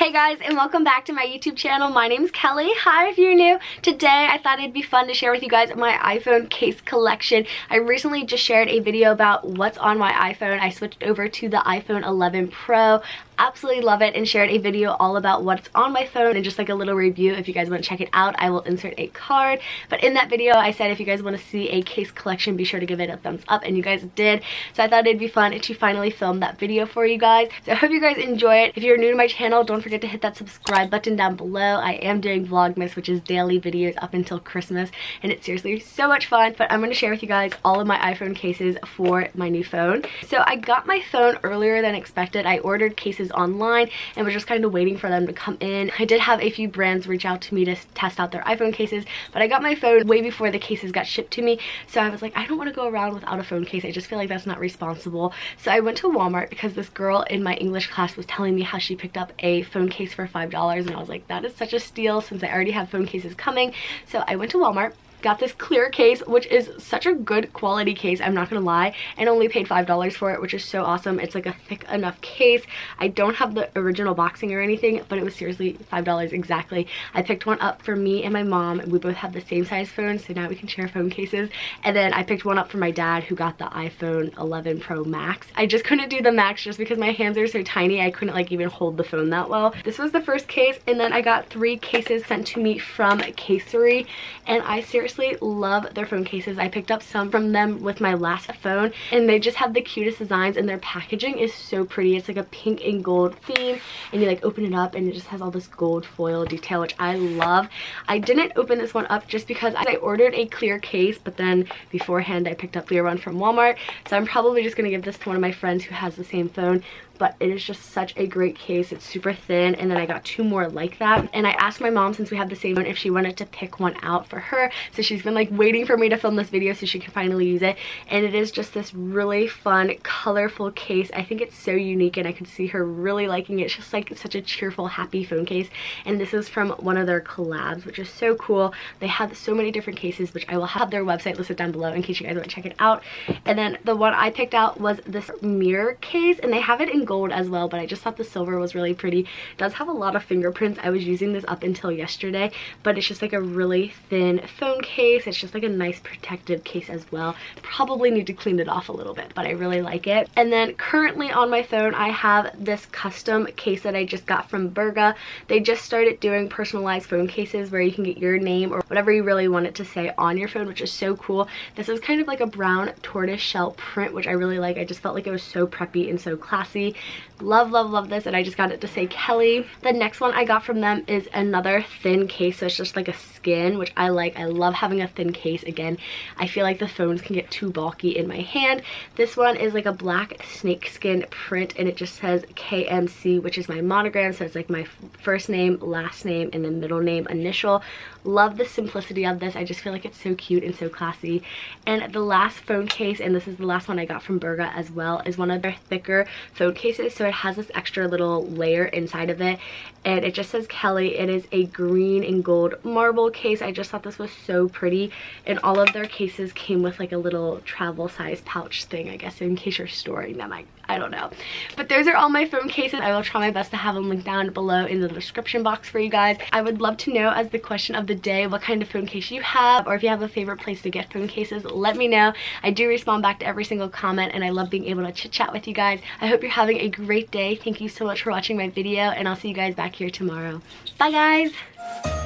Hey guys and welcome back to my YouTube channel. My name is Kelly. Hi if you're new. Today I thought it'd be fun to share with you guys my iPhone case collection. I recently just shared a video about what's on my iPhone. I switched over to the iPhone 11 Pro absolutely love it and shared a video all about what's on my phone and just like a little review if you guys want to check it out I will insert a card but in that video I said if you guys want to see a case collection be sure to give it a thumbs up and you guys did so I thought it'd be fun to finally film that video for you guys so I hope you guys enjoy it if you're new to my channel don't forget to hit that subscribe button down below I am doing Vlogmas which is daily videos up until Christmas and it's seriously so much fun but I'm going to share with you guys all of my iPhone cases for my new phone so I got my phone earlier than expected I ordered cases online and was just kind of waiting for them to come in. I did have a few brands reach out to me to test out their iPhone cases, but I got my phone way before the cases got shipped to me. So I was like, I don't want to go around without a phone case. I just feel like that's not responsible. So I went to Walmart because this girl in my English class was telling me how she picked up a phone case for $5 and I was like, that is such a steal since I already have phone cases coming. So I went to Walmart got this clear case which is such a good quality case i'm not gonna lie and only paid five dollars for it which is so awesome. It's like a thick enough case. I don't have the original boxing or anything but it was seriously five dollars exactly. I picked one up for me and my mom and we both have the same size phone so now we can share phone cases. And then i picked one up for my dad who got the iphone 11 pro max. I just couldn't do the max just because my hands are so tiny i couldn't like even hold the phone that well. This was the first case and then i got three cases sent to me from casery and i seriously seriously love their phone cases. I picked up some from them with my last phone and they just have the cutest designs and their packaging is so pretty. It's like a pink and gold theme and you like open it up and it just has all this gold foil detail which I love. I didn't open this one up just because I ordered a clear case but then beforehand I picked up clear one from Walmart so I'm probably just going to give this to one of my friends who has the same phone but it is just such a great case. It's super thin and then I got two more like that. And I asked my mom since we have the same one if she wanted to pick one out for her. So she's been like waiting for me to film this video so she can finally use it. And it is just this really fun, colorful case. I think it's so unique and I can see her really liking it. It's just like such a cheerful, happy phone case. And this is from one of their collabs, which is so cool. They have so many different cases, which I will have their website listed down below in case you guys want to check it out. And then the one I picked out was this mirror case and they have it in gold as well, but I just thought the silver was really pretty. It does have a lot of fingerprints. I was using this up until yesterday, but it's just like a really thin phone case. It's just like a nice protective case as well. Probably need to clean it off a little bit, but I really like it. And then currently on my phone, I have this custom case that I just got from Burga. They just started doing personalized phone cases where you can get your name or whatever you really want it to say on your phone, which is so cool. This is kind of like a brown tortoise shell print, which I really like. I just felt like it was so preppy and so classy. Love, love, love this. And I just got it to say Kelly. The next one I got from them is another thin case. So it's just like a skin, which I like. I love having a thin case. Again, I feel like the phones can get too bulky in my hand. This one is like a black snakeskin print and it just says KMC, which is my monogram. So it's like my first name, last name, and then middle name, initial. Love the simplicity of this. I just feel like it's so cute and so classy. And the last phone case, and this is the last one I got from Burga as well, is one of their thicker phone cases. So it has this extra little layer inside of it and it just says Kelly. It is a green and gold marble case. I just thought this was so pretty and all of their cases came with like a little travel size pouch thing I guess in case you're storing them. I, I don't know. But those are all my phone cases. I will try my best to have them linked down below in the description box for you guys. I would love to know as the question of the day what kind of phone case you have or if you have a favorite place to get phone cases let me know. I do respond back to every single comment and I love being able to chit chat with you guys. I hope you're having a great day. Thank you so much for watching my video and I'll see you guys back here tomorrow. Bye guys!